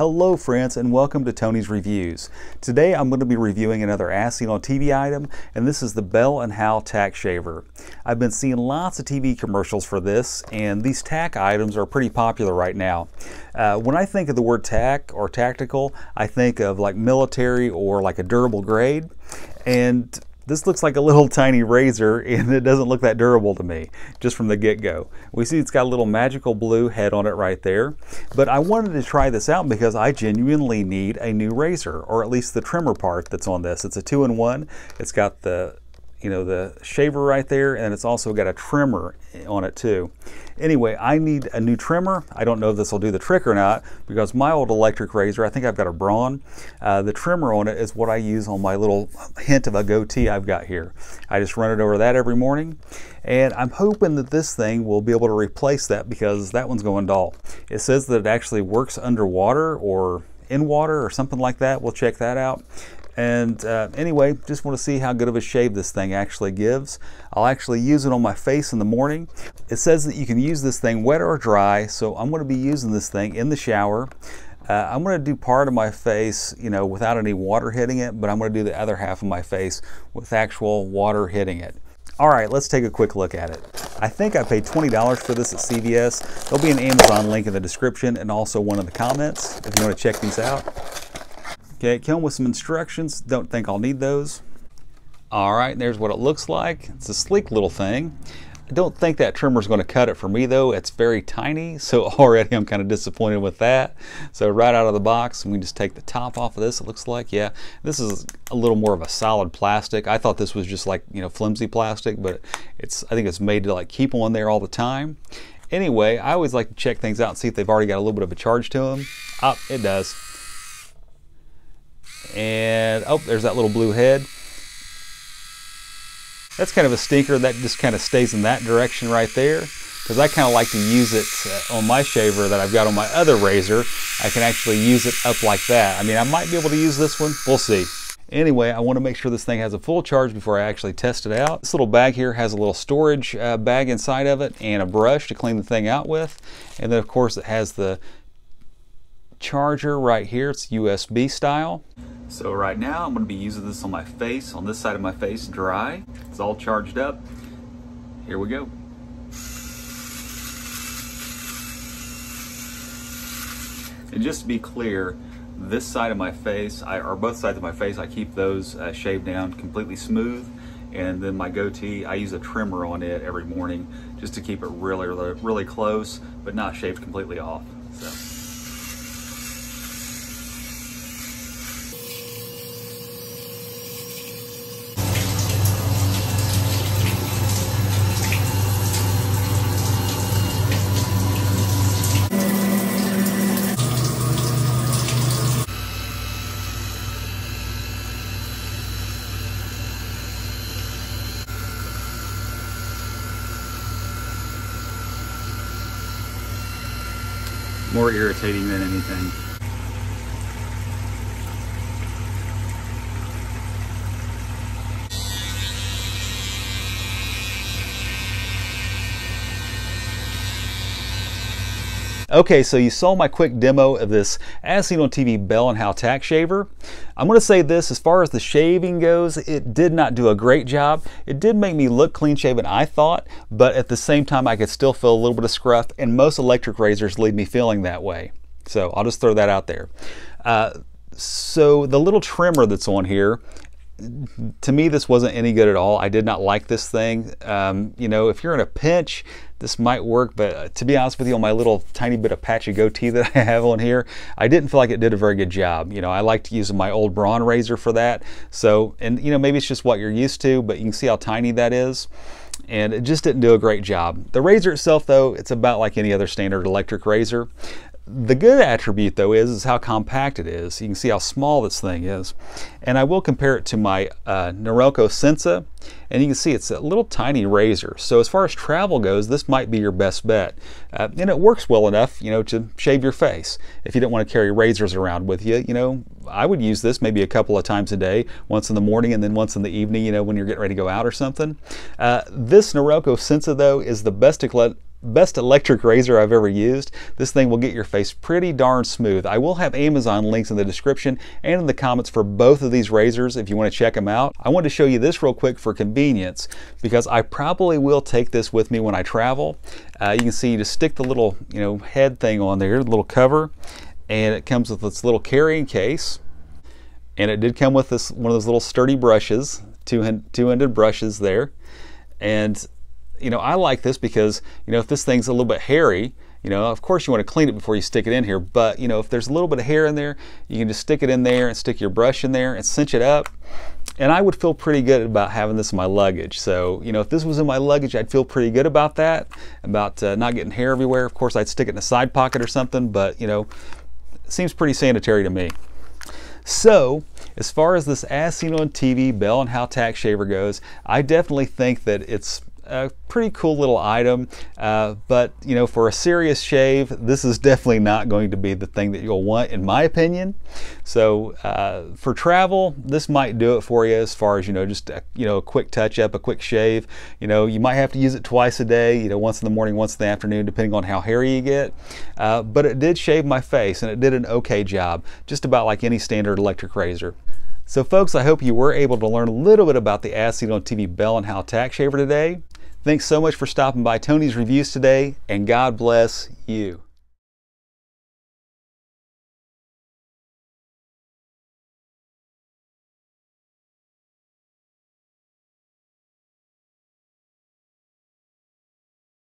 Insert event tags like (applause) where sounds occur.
Hello friends and welcome to Tony's Reviews. Today I'm going to be reviewing another As Seen on TV item and this is the Bell & Howell Tac Shaver. I've been seeing lots of TV commercials for this and these Tac items are pretty popular right now. Uh, when I think of the word tack or tactical, I think of like military or like a durable grade and this looks like a little (laughs) tiny razor and it doesn't look that durable to me, just from the get-go. We see it's got a little magical blue head on it right there, but I wanted to try this out because I genuinely need a new razor, or at least the trimmer part that's on this. It's a two-in-one. It's got the you know, the shaver right there, and it's also got a trimmer on it too. Anyway, I need a new trimmer. I don't know if this will do the trick or not because my old electric razor, I think I've got a Braun, uh, the trimmer on it is what I use on my little hint of a goatee I've got here. I just run it over that every morning and I'm hoping that this thing will be able to replace that because that one's going dull. It says that it actually works underwater or in water or something like that. We'll check that out. And uh, anyway, just want to see how good of a shave this thing actually gives. I'll actually use it on my face in the morning. It says that you can use this thing wet or dry, so I'm going to be using this thing in the shower. Uh, I'm going to do part of my face, you know, without any water hitting it, but I'm going to do the other half of my face with actual water hitting it. All right, let's take a quick look at it. I think I paid $20 for this at CVS. There'll be an Amazon link in the description and also one in the comments if you want to check these out. Okay, it came with some instructions. Don't think I'll need those. All right, there's what it looks like. It's a sleek little thing. I don't think that trimmer is going to cut it for me though. It's very tiny, so (laughs) already I'm kind of disappointed with that. So right out of the box, we just take the top off of this, it looks like. Yeah, this is a little more of a solid plastic. I thought this was just like, you know, flimsy plastic, but it's I think it's made to like keep on there all the time. Anyway, I always like to check things out and see if they've already got a little bit of a charge to them. Oh, ah, it does. And, oh, there's that little blue head. That's kind of a stinker. That just kind of stays in that direction right there. Because I kind of like to use it uh, on my shaver that I've got on my other razor. I can actually use it up like that. I mean, I might be able to use this one. We'll see. Anyway, I want to make sure this thing has a full charge before I actually test it out. This little bag here has a little storage uh, bag inside of it and a brush to clean the thing out with. And then of course it has the charger right here. It's USB style. So right now I'm going to be using this on my face, on this side of my face, dry. It's all charged up. Here we go. And just to be clear, this side of my face, I, or both sides of my face, I keep those uh, shaved down completely smooth. And then my goatee, I use a trimmer on it every morning just to keep it really, really, really close, but not shaved completely off. So. More irritating than anything. Okay, so you saw my quick demo of this As Seen on TV Bell & Howell Tac Shaver. I'm to say this, as far as the shaving goes, it did not do a great job. It did make me look clean shaven, I thought, but at the same time I could still feel a little bit of scruff, and most electric razors leave me feeling that way. So I'll just throw that out there. Uh, so the little trimmer that's on here, to me this wasn't any good at all. I did not like this thing. Um, you know, if you're in a pinch, this might work, but uh, to be honest with you, on my little tiny bit of patchy goatee (laughs) that I have on here, I didn't feel like it did a very good job. You know, I liked using my old Braun razor for that. So, and you know, maybe it's just what you're used to, but you can see how tiny that is and it just didn't do a great job. The razor itself though, it's about like any other standard electric razor. The good attribute though is, is how compact it is. You can see how small this thing is. And I will compare it to my uh, Norelco Senso and you can see it's a little tiny razor. So as far as travel goes, this might be your best bet. Uh, and it works well enough, you know, to shave your face. If you don't want to carry razors around with you, you know, I would use this maybe a couple of times a day, once in the morning and then once in the evening, you know, when you're getting ready to go out or something. Uh, this Norelco Senso though is the best best electric razor I've ever used. This thing will get your face pretty darn smooth. I will have Amazon links in the description and in the comments for both of these razors if you want to check them out. I want to show you this real quick for convenience because I probably will take this with me when I travel. Uh, you can see you just stick the little you know head thing on there, the little cover, and it comes with this little carrying case. And it did come with this one of those little sturdy brushes, two-handed brushes there. And you know, I like this because, you know, if this thing's a little bit hairy, you know, of course you want to clean it before you stick it in here, but you know, if there's a little bit of hair in there, you can just stick it in there and stick your brush in there and cinch it up. And I would feel pretty good about having this in my luggage. So, you know, if this was in my luggage, I'd feel pretty good about that, about uh, not getting hair everywhere. Of course, I'd stick it in a side pocket or something, but you know, it seems pretty sanitary to me. So, as far as this as seen on TV Bell and Howell Tac shaver goes, I definitely think that it's a pretty cool little item, uh, but you know, for a serious shave, this is definitely not going to be the thing that you'll want, in my opinion. So uh, for travel, this might do it for you as far as you know, just a, you know, a quick touch up, a quick shave. You know, you might have to use it twice a day. You know, once in the morning, once in the afternoon, depending on how hairy you get. Uh, but it did shave my face, and it did an okay job, just about like any standard electric razor. So folks, I hope you were able to learn a little bit about the on TV Bell and Howell Tac shaver today. Thanks so much for stopping by Tony's Reviews today, and God bless you.